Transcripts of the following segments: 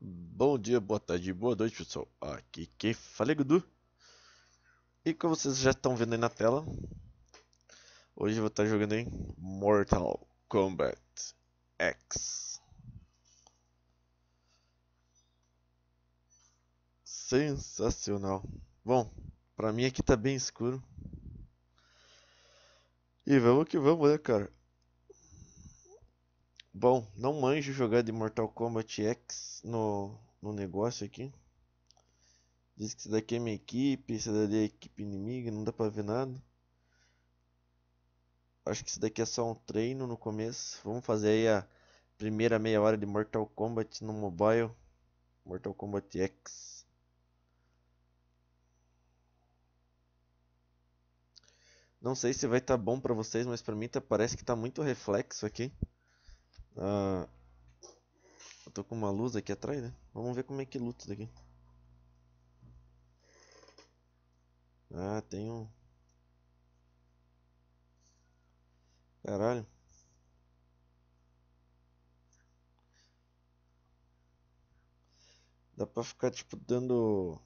Bom dia, boa tarde, boa noite, pessoal. Aqui quem fala é Gudu. E como vocês já estão vendo aí na tela, hoje eu vou estar jogando em Mortal Kombat X. Sensacional. Bom, pra mim aqui tá bem escuro. E vamos que vamos, né, cara? Bom, não manjo jogar de Mortal Kombat X no, no negócio aqui. Diz que isso daqui é minha equipe, isso daqui é equipe inimiga, não dá pra ver nada. Acho que isso daqui é só um treino no começo. Vamos fazer aí a primeira meia hora de Mortal Kombat no mobile. Mortal Kombat X. Não sei se vai estar tá bom pra vocês, mas pra mim tá, parece que tá muito reflexo aqui. Ah, eu tô com uma luz aqui atrás, né? Vamos ver como é que luta isso daqui. Ah, tem um... Caralho. Dá pra ficar, tipo, dando...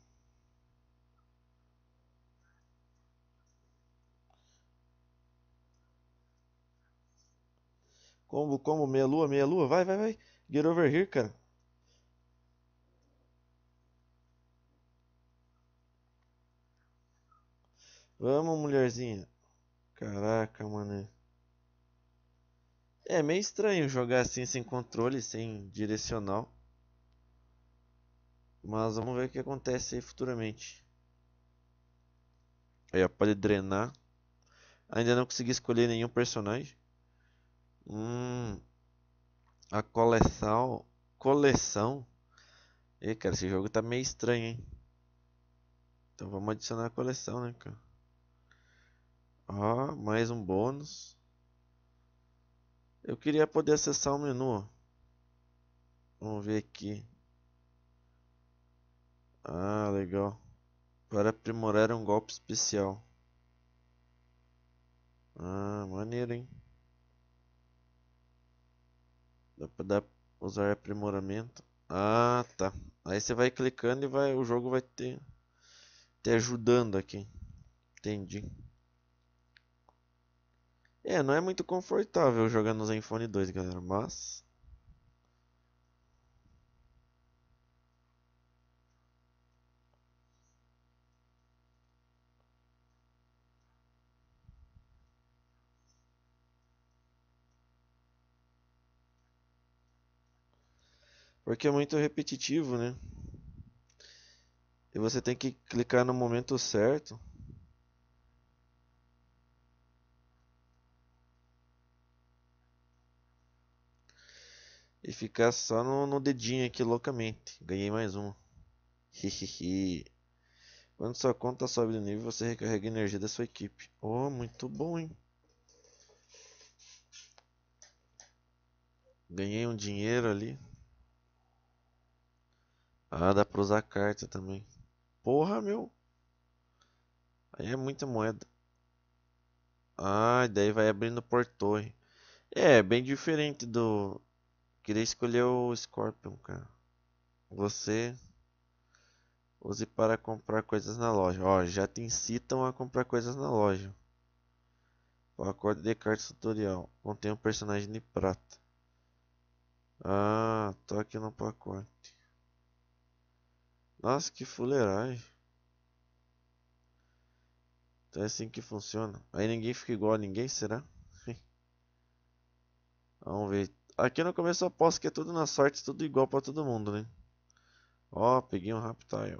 Combo, combo, meia lua, meia lua. Vai, vai, vai. Get over here, cara. Vamos, mulherzinha. Caraca, mano. É meio estranho jogar assim sem controle, sem direcional. Mas vamos ver o que acontece aí futuramente. Aí, ó, pode drenar. Ainda não consegui escolher nenhum personagem. Hum, a coleção. Coleção. E cara, esse jogo tá meio estranho, hein? Então vamos adicionar a coleção, né, cara? Ó, mais um bônus. Eu queria poder acessar o menu. Vamos ver aqui. Ah, legal. Para aprimorar um golpe especial. Ah, maneiro, hein? Dá pra dar, usar aprimoramento. Ah, tá. Aí você vai clicando e vai, o jogo vai ter te ajudando aqui. Entendi. É, não é muito confortável jogar no Zenfone 2, galera, mas Porque é muito repetitivo, né? E você tem que clicar no momento certo. E ficar só no, no dedinho aqui loucamente. Ganhei mais um. Hihihi. Quando sua conta sobe de nível, você recarrega a energia da sua equipe. Oh, muito bom, hein? Ganhei um dinheiro ali. Ah, dá pra usar carta também. Porra, meu. Aí é muita moeda. Ah, daí vai abrindo por torre. É, bem diferente do... Queria escolher o Scorpion, cara. Você... Use para comprar coisas na loja. Ó, já te incitam a comprar coisas na loja. Pacote de cartas tutorial. Contém um personagem de prata. Ah, tô aqui no pacote. Nossa, que fuleiragem. Então é assim que funciona. Aí ninguém fica igual a ninguém, será? Vamos ver. Aqui no começo eu aposto que é tudo na sorte, tudo igual pra todo mundo, né? Ó, peguei um Raptile.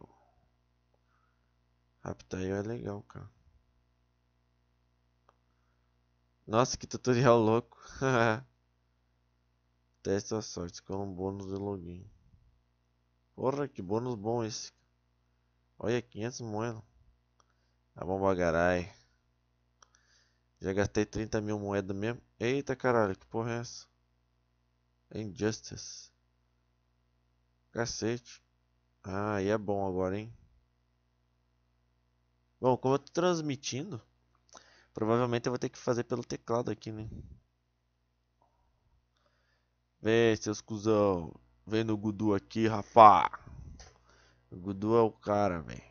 Raptile é legal, cara. Nossa, que tutorial louco. Teste a sorte com um bônus de login. Porra, que bônus bom esse. Olha, 500 moedas. Tá bom bagarai. Já gastei 30 mil moedas mesmo. Eita caralho, que porra é essa? Injustice. Cacete. Ah, aí é bom agora, hein? Bom, como eu tô transmitindo, provavelmente eu vou ter que fazer pelo teclado aqui, né? Vê, seus cuzão. Vendo o Gudu aqui, rapá. O Gudu é o cara, velho.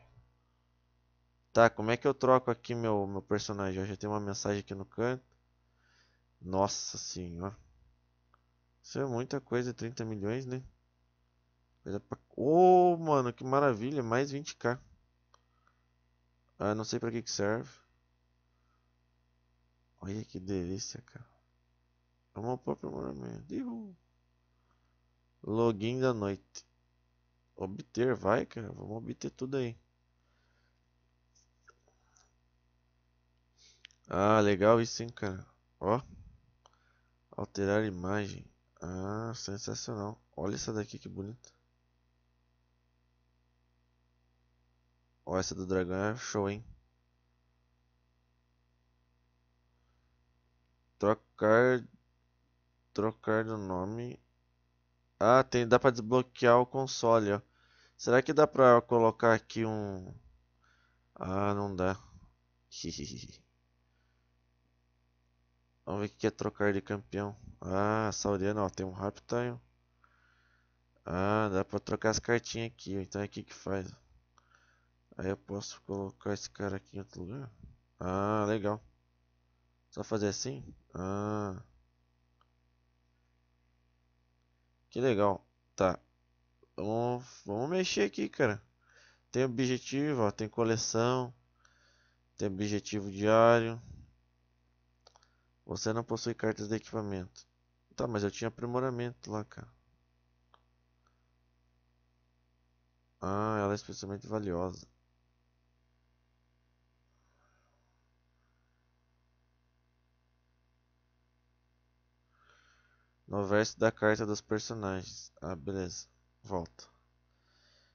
Tá, como é que eu troco aqui meu, meu personagem? Eu já tem uma mensagem aqui no canto. Nossa senhora. Isso é muita coisa, 30 milhões, né? Coisa pra... Oh, mano, que maravilha, mais 20k. Ah, não sei pra que que serve. Olha que delícia, cara. Vamos pro aprimoramento. Ihu. Login da noite. Obter, vai, cara. Vamos obter tudo aí. Ah, legal isso, hein, cara. Ó. Alterar imagem. Ah, sensacional. Olha essa daqui que bonita. Ó, essa do dragão é show, hein. Trocar trocar o nome. Ah, tem, dá para desbloquear o console, ó. Será que dá para colocar aqui um... Ah, não dá. Vamos ver o que é trocar de campeão. Ah, Sauriano, ó, tem um Raptile. Ah, dá pra trocar as cartinhas aqui, então é aqui que faz. Aí eu posso colocar esse cara aqui em outro lugar. Ah, legal. Só fazer assim? Ah. Que legal. Tá. Vamos, vamos mexer aqui, cara. Tem objetivo, ó, tem coleção. Tem objetivo diário. Você não possui cartas de equipamento. Tá, mas eu tinha aprimoramento lá, cara. Ah, ela é especialmente valiosa. No verso da carta dos personagens. Ah, beleza. Volta.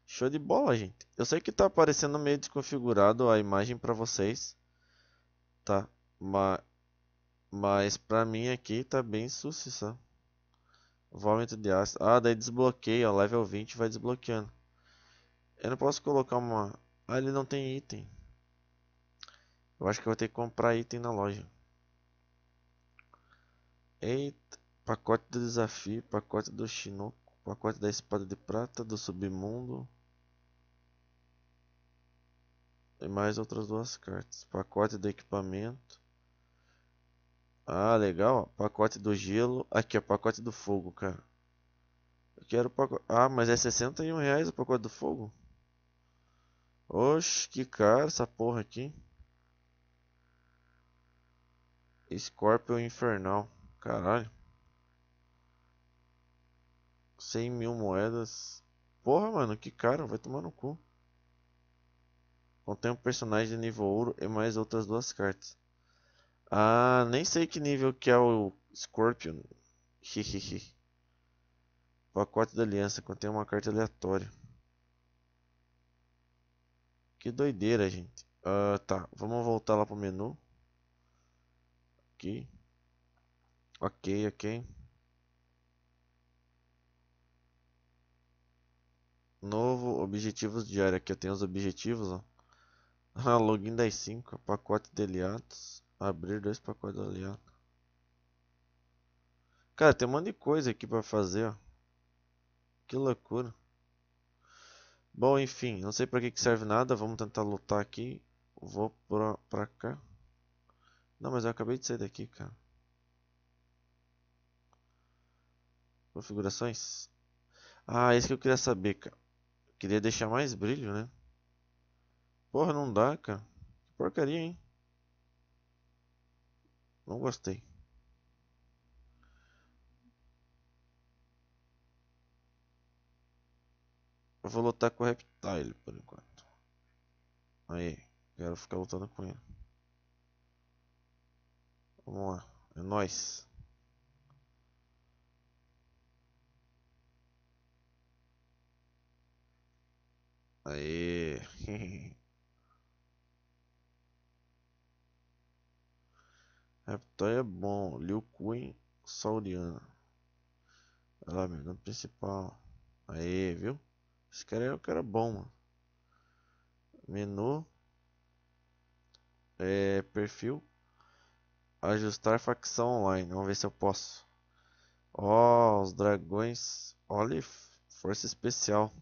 Show de bola, gente. Eu sei que tá aparecendo meio desconfigurado a imagem para vocês. Tá? Mas, mas pra mim aqui tá bem sucio, Vômito de ácido. Ah, daí desbloqueia. Level 20 vai desbloqueando. Eu não posso colocar uma... Ah, ele não tem item. Eu acho que eu vou ter que comprar item na loja. Eita. Pacote do desafio, pacote do Shinoku, pacote da espada de prata, do submundo. E mais outras duas cartas. Pacote do equipamento. Ah, legal. Pacote do gelo. Aqui, ó, pacote do fogo, cara. Eu quero pacote... Ah, mas é 61 reais o pacote do fogo? Oxe, que caro essa porra aqui. Scorpion Infernal. Caralho. 100 mil moedas. Porra, mano, que caro, vai tomar no cu. Contém um personagem de nível ouro e mais outras duas cartas. Ah, nem sei que nível que é o Scorpion. Hihihi. Pacote da aliança contém uma carta aleatória. Que doideira, gente. Ah, tá, vamos voltar lá pro menu. Aqui. Ok, ok. Novo, objetivos diários. Aqui eu tenho os objetivos, ó. Ah, login das 5, pacote de aliados. Abrir dois pacotes de aliados. Cara, tem um monte de coisa aqui pra fazer, ó. Que loucura. Bom, enfim, não sei pra que, que serve nada. Vamos tentar lutar aqui. Vou pra, pra cá. Não, mas eu acabei de sair daqui, cara. Configurações. Ah, isso que eu queria saber, cara. Queria deixar mais brilho, né? Porra, não dá, cara. Que porcaria, hein? Não gostei. Eu vou lutar com o Reptile por enquanto. Aí, quero ficar lutando com ele. Vamos lá, é nóis. Aê. Reptile é bom. Liu Queen Sauriana. Olha lá, meu nome principal. Aê, viu? Esse cara é o cara bom, mano. Menu. É, perfil. Ajustar facção online. Vamos ver se eu posso. Ó, oh, os dragões. Olha Força especial.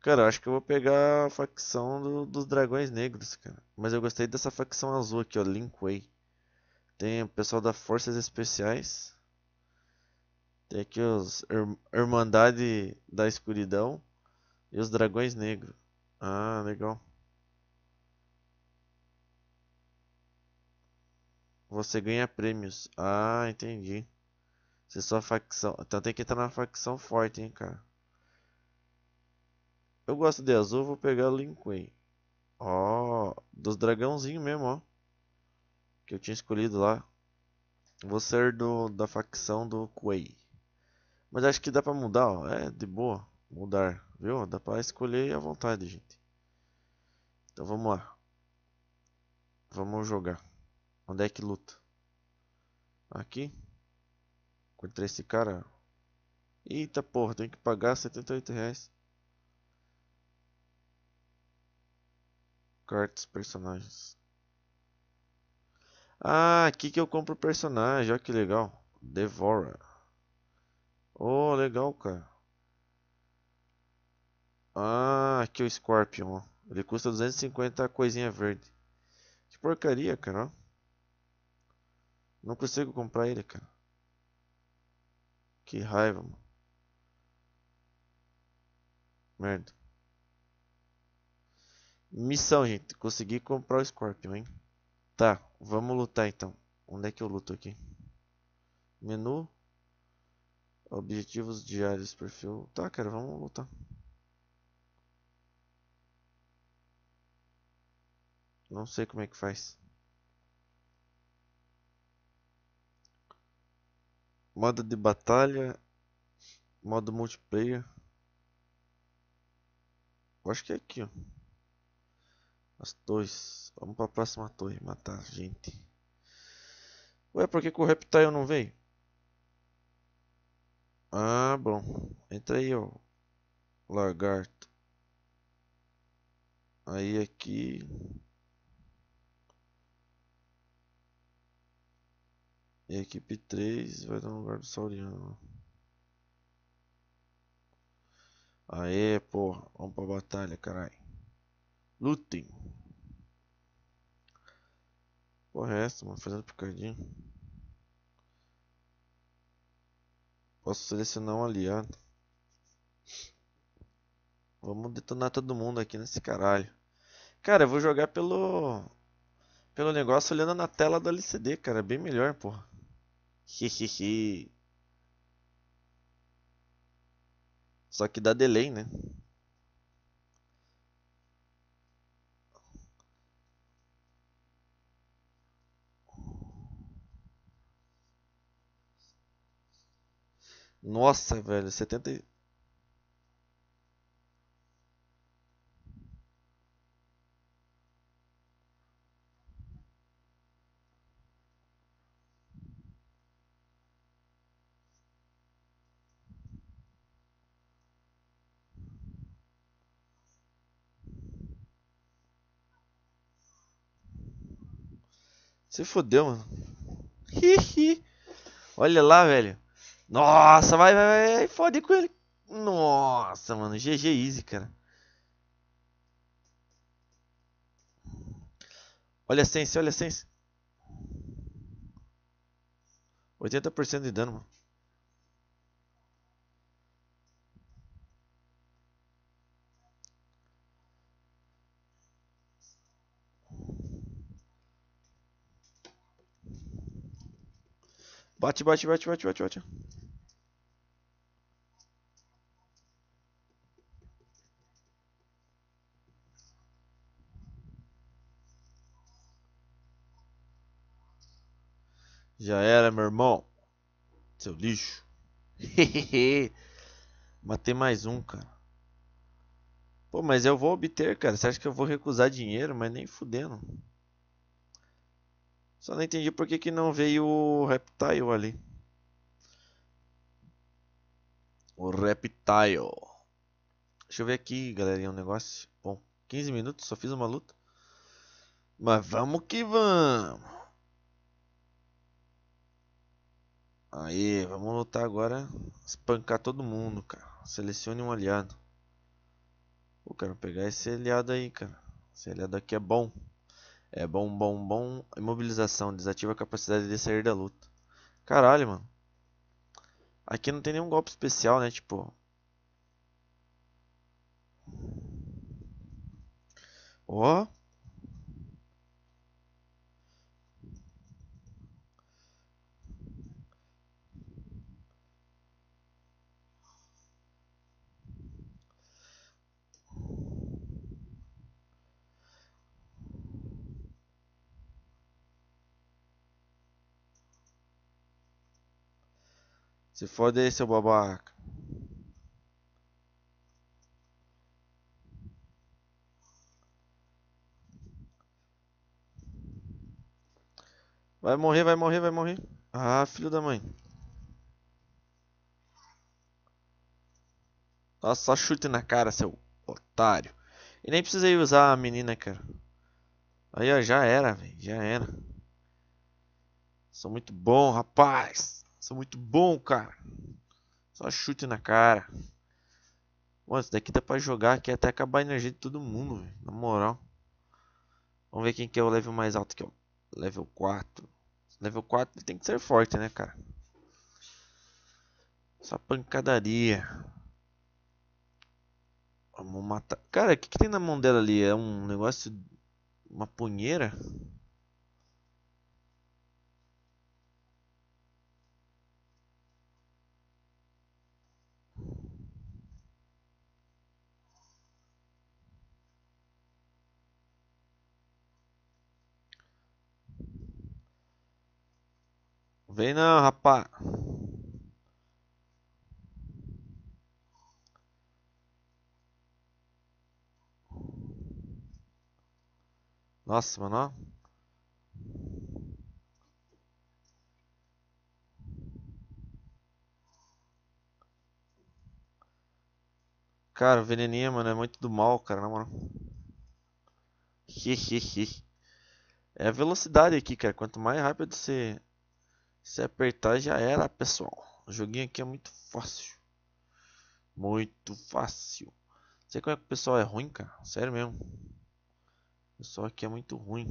Cara, eu acho que eu vou pegar a facção do- dos dragões negros, cara. Mas eu gostei dessa facção azul aqui, ó, Linkway. Tem o pessoal da Forças Especiais. Tem aqui os Ir- Irmandade da Escuridão e os Dragões Negros. Ah, legal. Você ganha prêmios. Ah, entendi. Você é sua facção. Então tem que entrar na facção forte, hein, cara. Eu gosto de azul, vou pegar o Linkway. Ó, dos dragãozinhos mesmo, ó. Que eu tinha escolhido lá. Vou ser do, da facção do Quay. Mas acho que dá pra mudar, ó. É, de boa. Mudar, viu? Dá pra escolher à vontade, gente. Então vamos lá. Vamos jogar. Onde é que luta? Aqui? Contra esse cara? Eita porra, tem que pagar 78 reais. Cartas, personagens. Ah, aqui que eu compro personagem. Olha que legal. Devora. Oh, legal, cara. Ah, aqui o Scorpion. ó. Ele custa 250 coisinha verde. Que porcaria, cara. Não consigo comprar ele, cara. Que raiva, mano. Merda. Missão, gente. Consegui comprar o Scorpion, hein? Tá, vamos lutar então. Onde é que eu luto aqui? Menu. Objetivos diários, perfil. Tá, cara, vamos lutar. Não sei como é que faz. Modo de batalha. Modo multiplayer. Eu acho que é aqui, ó. As torres. Vamos pra próxima torre matar gente. Ué, por que, que o Reptile não veio? Ah, bom. Entra aí, ó. Lagarto. Aí aqui. E a equipe 3 vai dar no lugar do Sauriano. Aê, porra. Vamos pra batalha, caralho. Lutem. Porra, é essa, mano? Fazendo picadinho. Posso selecionar um aliado. Vamos detonar todo mundo aqui nesse caralho. Cara, eu vou jogar pelo. Pelo negócio olhando na tela do LCD, cara. É bem melhor, porra. Hehehe. Só que dá delay, né? Nossa, velho, 70 e- Se fodeu, mano. Hihi. Olha lá, velho. Nossa, vai, vai, vai, fode com ele. Nossa, mano, GG Easy, cara. Olha a Sense, olha a Sense. 80% de dano, mano. Bate, bate, bate, bate, bate, bate. Já era, meu irmão. Seu lixo. Matei mais um, cara. Pô, mas eu vou obter, cara. Você acha que eu vou recusar dinheiro? Mas nem fudendo. Só não entendi por que, que não veio o Reptile ali. O Reptile. Deixa eu ver aqui, galerinha, um negócio. Bom, 15 minutos, só fiz uma luta. Mas vamos que vamos. Aí, vamos lutar agora. Espancar todo mundo, cara. Selecione um aliado. Pô, quero pegar esse aliado aí, cara. Esse aliado aqui é bom. É bom, bom, bom. Imobilização. Desativa a capacidade de sair da luta. Caralho, mano. Aqui não tem nenhum golpe especial, né? Tipo. Ó. Oh. Se fode aí, seu babaca. Vai morrer, vai morrer, vai morrer. Ah, filho da mãe. Nossa, só chute na cara, seu otário. E nem precisei usar a menina, cara. Aí, ó, já era, velho. Já era. Sou muito bom, rapaz. Sou muito bom, cara. Só chute na cara. Mano, isso daqui dá pra jogar aqui até acabar a energia de todo mundo, véio. Na moral. Vamos ver quem que é o level mais alto aqui, ó. Level 4. Level 4 tem que ser forte, né, cara? Só pancadaria. Vamos matar. Cara, o que, que tem na mão dela ali? É um negócio. Uma punheira? Vem não, rapá. Nossa, mano. Cara, o veneninho, mano, é muito do mal, cara, na moral. É a velocidade aqui, cara. Quanto mais rápido você se apertar já era, pessoal. O joguinho aqui é muito fácil. Muito fácil. Sei como é que o pessoal é ruim, cara. Sério mesmo. O pessoal aqui é muito ruim.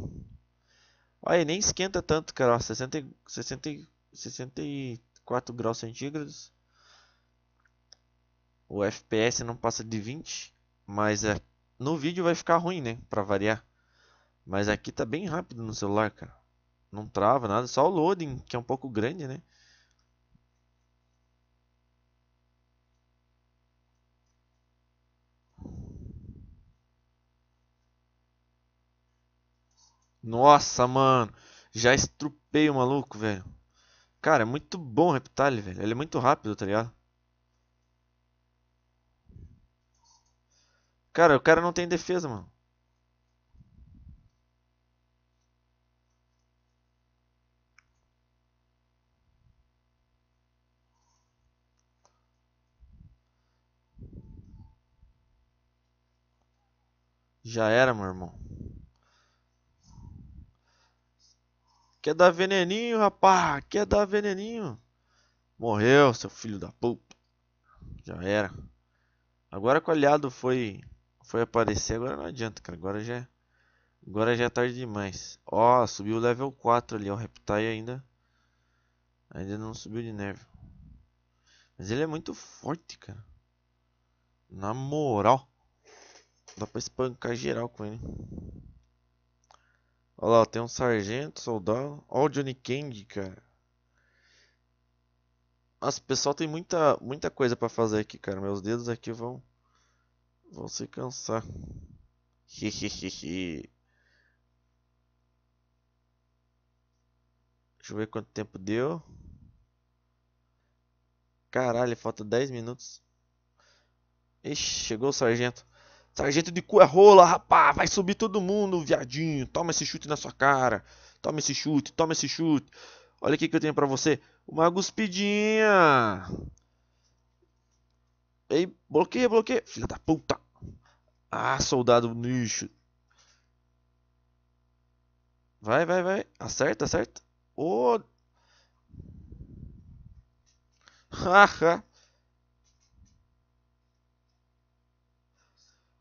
Olha, nem esquenta tanto, cara. 60, 60, 64 graus centígrados. O FPS não passa de 20. Mas é, no vídeo vai ficar ruim, né? Pra variar. Mas aqui tá bem rápido no celular, cara. Não trava nada, só o loading, que é um pouco grande, né? Nossa, mano. Já estrupei o maluco, velho. Cara, é muito bom o Reptile, velho. Ele é muito rápido, tá ligado? Cara, o cara não tem defesa, mano. Já era, meu irmão. Quer dar veneninho, rapá? Quer dar veneninho? Morreu, seu filho da puta. Já era. Agora que o aliado foi foi aparecer, agora não adianta, cara. Agora já é, agora já é tarde demais. Ó, subiu o level 4 ali, ó. O Reptile ainda ainda não subiu de nível. Mas ele é muito forte, cara. Na moral. Dá pra espancar geral com ele. Olha lá, tem um sargento, soldado. Olha o Johnny Kang, cara. Nossa, o pessoal tem muita, muita coisa pra fazer aqui, cara. Meus dedos aqui vão, vão se cansar. Deixa eu ver quanto tempo deu. Caralho, falta 10 minutos. Ixi, chegou o sargento. Sargento de cu é rola, rapá, vai subir todo mundo, viadinho. Toma esse chute na sua cara. Toma esse chute, toma esse chute. Olha o que eu tenho pra você. Uma guspidinha. Ei, bloqueia, bloqueia. Filha da puta. Ah, soldado nicho. Vai, vai, vai. Acerta, acerta. Oh.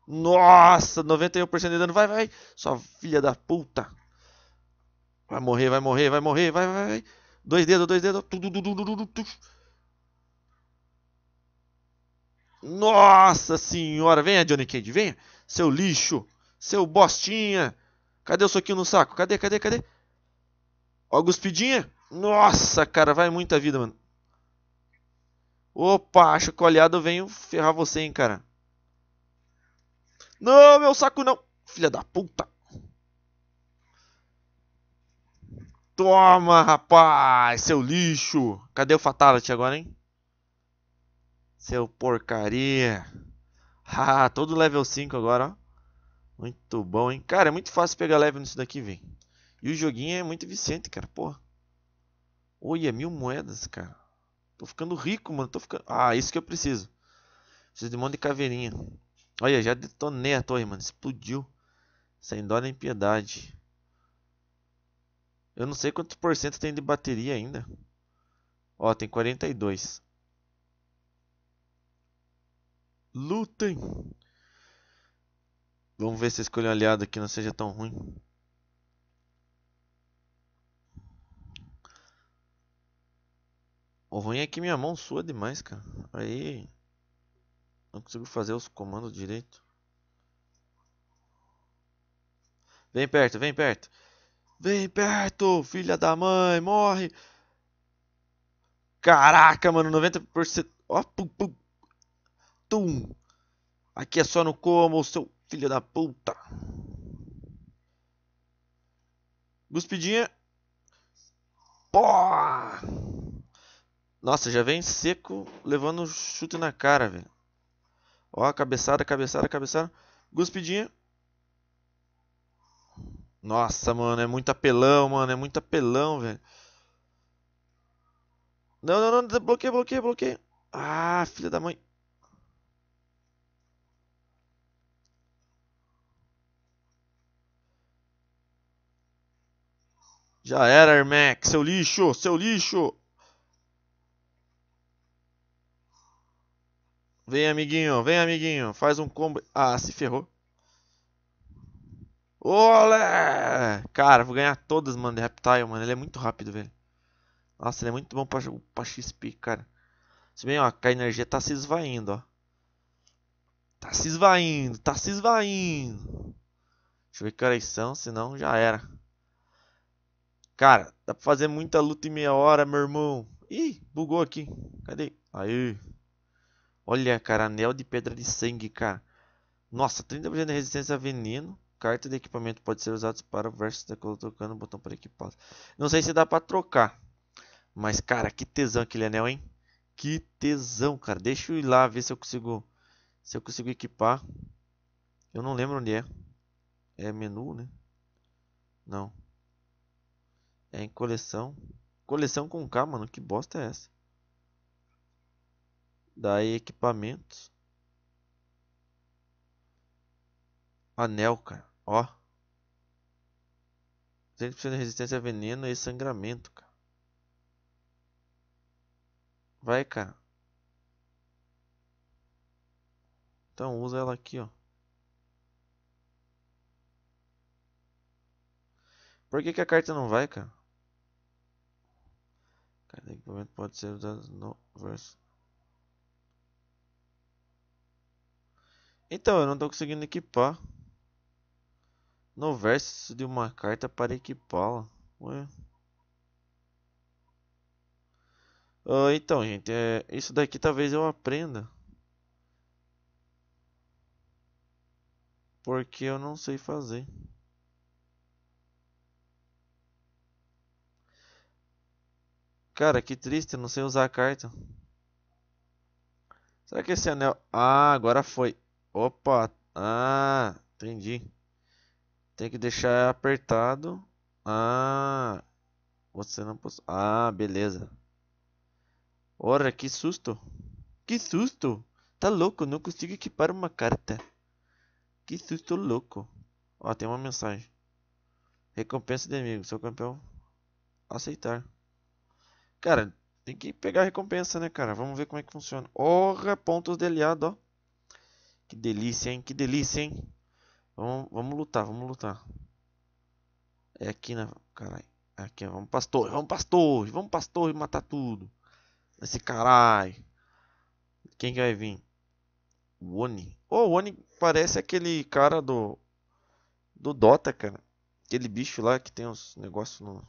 Nossa, 91% de dano. Vai, vai. Sua filha da puta. Vai morrer, vai morrer, vai morrer. Vai, vai, vai. Dois dedos, dois dedos. Nossa senhora. Venha, Johnny Cage. Venha. Seu lixo. Seu bostinha. Cadê o soquinho no saco? Cadê, cadê, cadê? Ó, guspidinha. Nossa, cara. Vai muita vida, mano. Opa, chacoalhado. Venho ferrar você, hein, cara. Não, meu saco não. Filha da puta. Toma, rapaz, seu lixo. Cadê o Fatality agora, hein? Seu porcaria. Ah, todo level 5 agora, ó. Muito bom, hein? Cara, é muito fácil pegar level nisso daqui, velho. E o joguinho é muito viciante, cara. Porra. Olha, mil moedas, cara. Tô ficando rico, mano. Tô ficando... Ah, isso que eu preciso. Preciso de um monte de caveirinha. Olha, já detonei a torre, mano. Explodiu. Sem dó nem piedade. Eu não sei quantos por cento tem de bateria ainda. Ó, tem 42. Lutem. Vamos ver se escolho um aliado aqui não seja tão ruim. O ruim é que minha mão sua demais, cara. Aí não consigo fazer os comandos direito. Vem perto, vem perto. Vem perto, filha da mãe, morre. Caraca, mano, 90%. Ó, pum, pum. Tum. Aqui é só no como, seu filho da puta. Guspidinha. Pô! Nossa, já vem seco, levando chute na cara, velho. Ó, cabeçada, cabeçada, cabeçada. Guspidinha. Nossa, mano, é muito apelão, mano. É muito apelão, velho. Não, não, não. Bloqueia, bloqueia, bloqueia. Ah, filha da mãe. Já era, Ermac. Seu lixo, seu lixo. Vem, amiguinho, vem, amiguinho. Faz um combo. Ah, se ferrou. Olé! Cara, vou ganhar todas, mano, de Reptile, mano. Ele é muito rápido, velho. Nossa, ele é muito bom pra, pra XP, cara. Se bem, ó, que a energia tá se esvaindo, ó. Tá se esvaindo, tá se esvaindo. Deixa eu ver que horas são, senão já era. Cara, dá pra fazer muita luta em meia hora, meu irmão. Ih, bugou aqui. Cadê? Aí. Olha, cara, anel de pedra de sangue, cara. Nossa, 30% de resistência a veneno. Carta de equipamento pode ser usada para versus colocando o botão para equipar. Não sei se dá para trocar. Mas, cara, que tesão aquele anel, hein? Que tesão, cara. Deixa eu ir lá ver se eu consigo se eu consigo equipar. Eu não lembro onde é. É menu, né? Não. É em coleção. Coleção com K, mano. Que bosta é essa? Daí equipamentos. Anel, cara. Ó. 100% de resistência a veneno e sangramento, cara. Vai, cara. Então usa ela aqui, ó. Por que, que a carta não vai, cara? Cada equipamento pode ser usado no verso. Então, eu não estou conseguindo equipar. No verso de uma carta para equipá-la. Ué. Uh, então, gente, é, isso daqui talvez eu aprenda. Porque eu não sei fazer. Cara, que triste, não sei usar a carta. Será que esse anel... Ah, agora foi. Opa, ah, entendi. Tem que deixar apertado. Ah, você não possui. Ah, beleza. Ora, que susto. Que susto. Tá louco, não consigo equipar uma carta. Que susto louco. Ó, tem uma mensagem. Recompensa de amigo. Seu campeão aceitar. Cara, Tem que pegar a recompensa, né, cara? Vamos ver como é que funciona. Orra, pontos de aliado, ó. Que delícia, hein? Que delícia, hein? Vamos, vamos lutar, vamos lutar. É aqui na... Caralho. Aqui, ó. Vamos pastor, vamos pastor, vamos pastor e matar tudo. Esse caralho. Quem que vai vir? O Oni. Oh, o Oni parece aquele cara do... Do Dota, cara. Aquele bicho lá que tem os negócios no...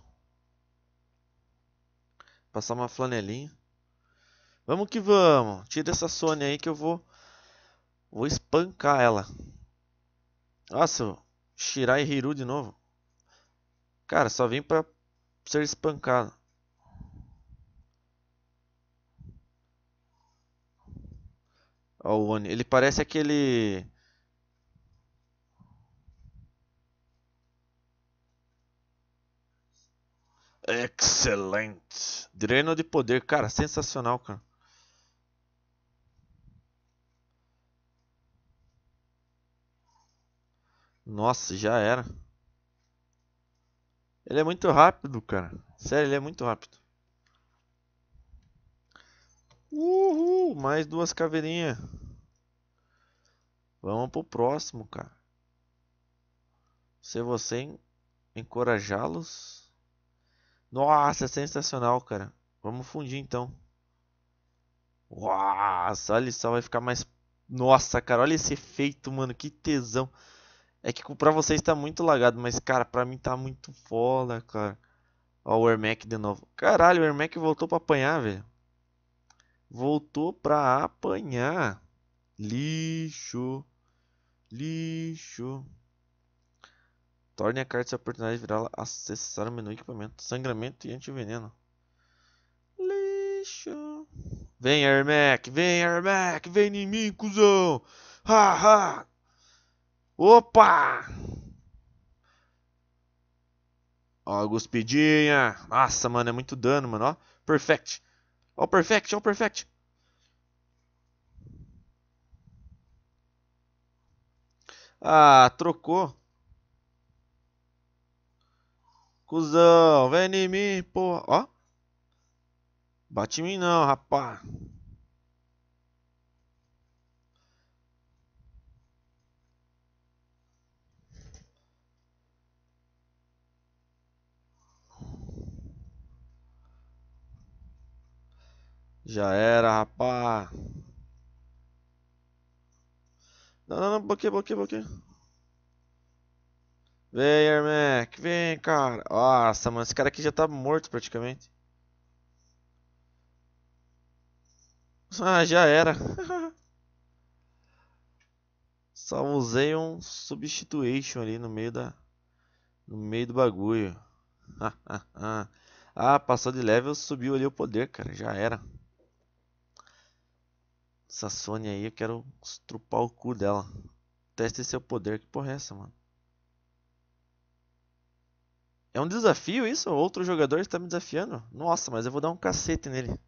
Passar uma flanelinha. Vamos que vamos. Tira essa Sônia aí que eu vou... Vou espancar ela. Nossa, Shirai Hiru de novo. Cara, só vim pra ser espancado. Ó, o Oni. Ele parece aquele... Excelente. Dreno de poder, cara, sensacional, cara. Nossa, já era. Ele é muito rápido, cara. Sério, ele é muito rápido. Uhul, mais duas caveirinhas. Vamos pro próximo, cara. Se você encorajá-los. Nossa, é sensacional, cara. Vamos fundir então. Nossa, olha só, vai ficar mais. Nossa, cara, olha esse efeito, mano. Que tesão. É que pra vocês tá muito lagado, mas, cara, pra mim tá muito foda, cara. Ó, o Ermac de novo. Caralho, o Ermac voltou pra apanhar, velho. Voltou pra apanhar. Lixo. Lixo. Torne a carta de oportunidade de virar acessar o menu equipamento. Sangramento e antiveneno. Lixo. Vem, Ermac. Vem, Ermac. Vem em mim, cuzão. Ha, ha. Opa! Ó, guspidinha. Nossa, mano, é muito dano, mano, ó. Perfect. Ó, o perfect, ó, o perfect. Ah, trocou. Cusão, vem em mim, porra. Ó. Bate em mim não, rapá. Já era, rapá. Não, não, não, bloqueia, bloqueia, bloqueia. Vem, Ermac, vem, cara. Nossa, mano, esse cara aqui já tá morto praticamente. Ah, já era. Só usei um substitution ali no meio da no meio do bagulho. ah, passou de level, subiu ali o poder, cara, já era. Essa Sônia aí, eu quero estrupar o cu dela. Teste seu poder. Que porra é essa, mano? É um desafio isso? Outro jogador está me desafiando? Nossa, mas eu vou dar um cacete nele.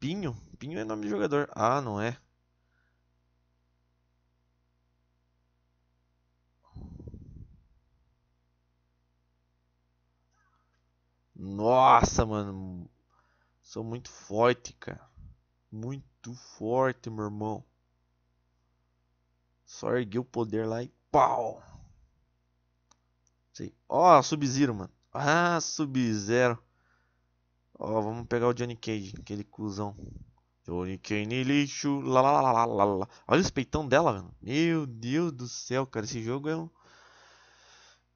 Pinho? Pinho é nome de jogador. Ah, não é. Nossa, mano. Sou muito forte, cara. Muito forte, meu irmão. Só erguei o poder lá e pau. Ó, oh, Sub-Zero, mano. Ah, Sub-Zero. Ó, oh, vamos pegar o Johnny Cage, aquele cuzão. Johnny Cage lixo. Lá, lá, lá, lá, lá. Olha os peitão dela, mano. Meu Deus do céu, cara. Esse jogo é um...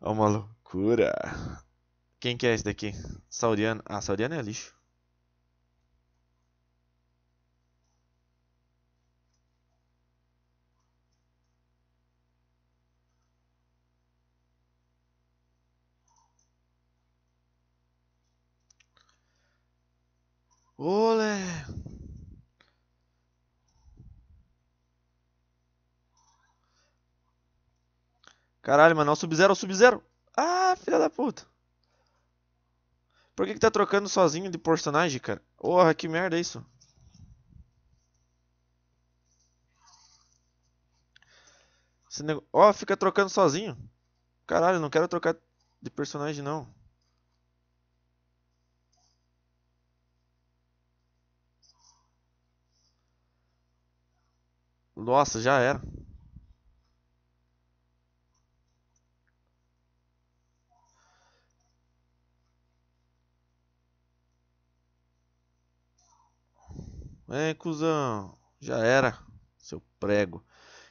É uma loucura. Quem que é esse daqui? Sauriano. Ah, Sauriano é lixo. Olé! Caralho, mano, é o Sub-Zero, é o Sub-Zero! Ah, filha da puta! Por que que tá trocando sozinho de personagem, cara? Porra, que merda é isso? Esse nego... Ó, oh, fica trocando sozinho. Caralho, não quero trocar de personagem, não. Nossa, já era. É, cuzão. Já era. Seu prego.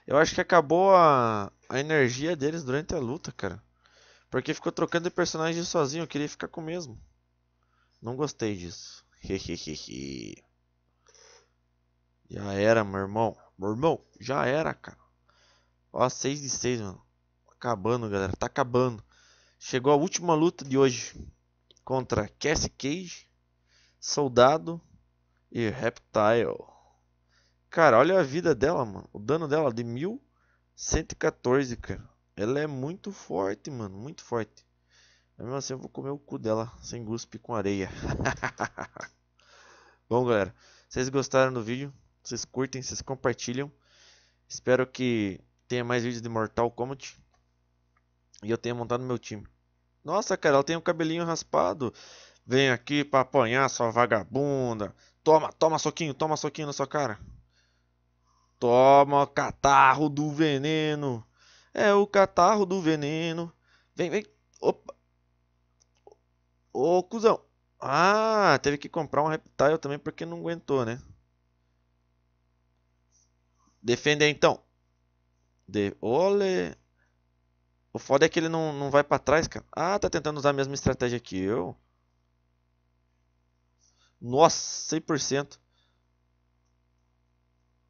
Eu acho que acabou a, a energia deles durante a luta, cara. Porque ficou trocando de personagem sozinho. Eu queria ficar com o mesmo. Não gostei disso. Hehehehe. já era, meu irmão. Meu irmão, já era, cara. Ó, 6 de 6, mano. Acabando, galera. Tá acabando. Chegou a última luta de hoje. Contra Cassie Cage, Soldado e Reptile. Cara, olha a vida dela, mano. O dano dela de 1114, cara. Ela é muito forte, mano. Muito forte. Mas mesmo assim eu vou comer o cu dela sem guspe com areia. Bom, galera. Vocês gostaram do vídeo? Vocês curtem, vocês compartilham. Espero que tenha mais vídeos de Mortal Kombat. E eu tenha montado meu time. Nossa, cara, ela tem o um cabelinho raspado. Vem aqui pra apanhar, sua vagabunda. Toma, toma soquinho, toma soquinho na sua cara. Toma, catarro do veneno. É o catarro do veneno. Vem, vem. Opa. Ô, cuzão. Ah, teve que comprar um Reptile também porque não aguentou, né? Defende aí, então. De... Ole. O foda é que ele não, não vai pra trás, cara. Ah, tá tentando usar a mesma estratégia que eu. Nossa, 100%.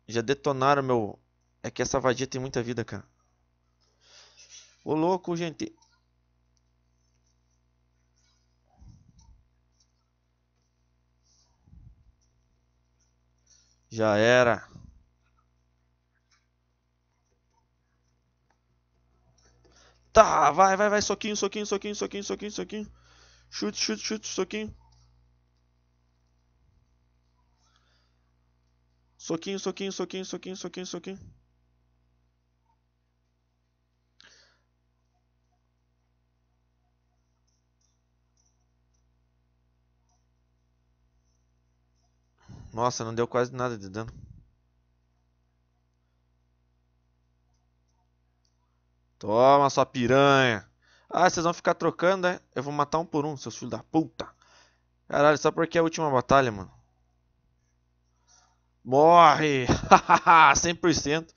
Já detonaram meu... É que essa vadia tem muita vida, cara. Ô louco, gente. Já era. Tá, vai, vai, vai, soquinho, soquinho, soquinho, soquinho, soquinho, soquinho. Chute, chute, chute, soquinho. Soquinho, soquinho, soquinho, soquinho, soquinho, soquinho. Nossa, não deu quase nada de dano. Toma, sua piranha. Ah, vocês vão ficar trocando, né? Eu vou matar um por um, seus filhos da puta. Caralho, só porque é a última batalha, mano. Morre! 100%.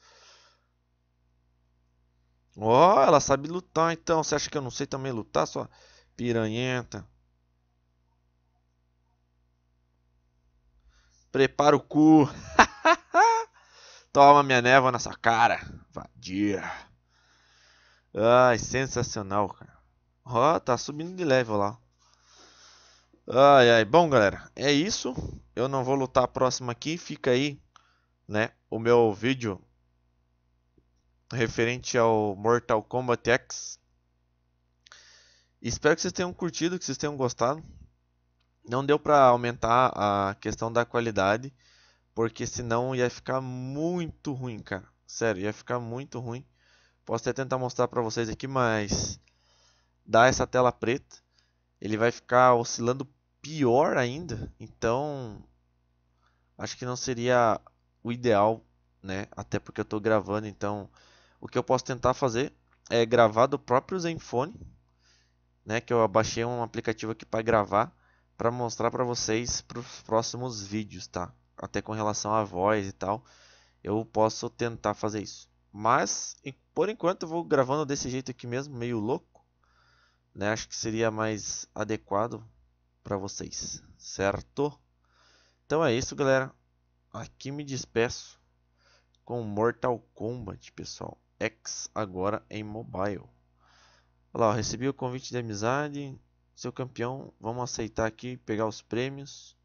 Ó, oh, ela sabe lutar então. Você acha que eu não sei também lutar, sua piranhenta? Prepara o cu. Toma minha névoa na sua cara. Vadia. Ai, sensacional, cara. Ó, tá subindo de level lá. Ai, ai. Bom, galera, é isso. Eu não vou lutar a próxima aqui. Fica aí, né, o meu vídeo referente ao Mortal Kombat X. Espero que vocês tenham curtido, que vocês tenham gostado. Não deu para aumentar a questão da qualidade, porque senão ia ficar muito ruim, cara. Sério, ia ficar muito ruim. Posso até tentar mostrar para vocês aqui, mas dá essa tela preta, ele vai ficar oscilando pior ainda. Então, acho que não seria o ideal, né? Até porque eu estou gravando, então o que eu posso tentar fazer é gravar do próprio Zenfone, né? Que eu baixei um aplicativo aqui para gravar para mostrar para vocês para os próximos vídeos, tá? Até com relação à voz e tal, eu posso tentar fazer isso. Mas por enquanto eu vou gravando desse jeito aqui mesmo, meio louco, né? Acho que seria mais adequado para vocês, certo? Então é isso, galera. Aqui me despeço com Mortal Kombat, pessoal. X agora em mobile. Olha lá, recebi o convite de amizade. Seu campeão, vamos aceitar aqui, pegar os prêmios.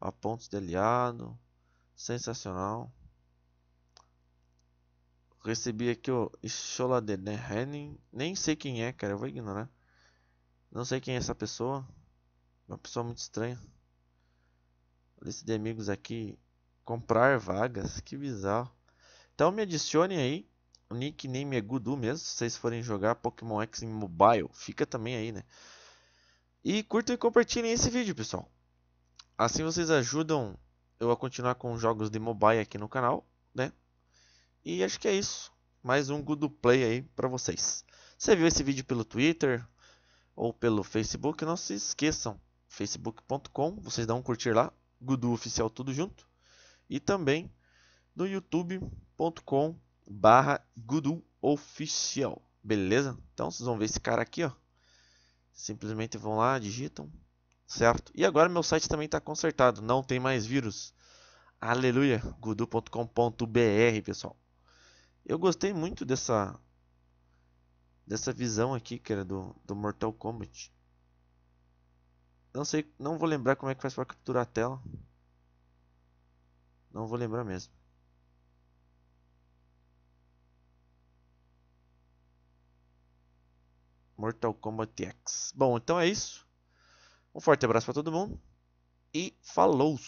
A pontos de aliado. Sensacional. Recebi aqui o Shola de Henning. Nem sei quem é, cara. Eu vou ignorar. Não sei quem é essa pessoa. Uma pessoa muito estranha. Lista de amigos aqui. Comprar vagas. Que bizarro. Então me adicione aí. O nickname é Gudu mesmo. Se vocês forem jogar Pokémon X em mobile. Fica também aí, né? E curtam e compartilhem esse vídeo, pessoal. Assim vocês ajudam eu a continuar com jogos de mobile aqui no canal, né? E acho que é isso. Mais um Good Play aí para vocês. Você viu esse vídeo pelo Twitter ou pelo Facebook? Não se esqueçam, facebook.com, vocês dão um curtir lá, Gudu Oficial tudo junto. E também no youtube.com barra Oficial. Beleza? Então vocês vão ver esse cara aqui, ó. Simplesmente vão lá, digitam, certo? E agora meu site também está consertado, não tem mais vírus. Aleluia, gudu.com.br, pessoal. Eu gostei muito dessa dessa visão aqui, que era do, do Mortal Kombat. Não sei, não vou lembrar como é que faz para capturar a tela. Não vou lembrar mesmo. Mortal Kombat X. Bom, então é isso. Um forte abraço para todo mundo e falou!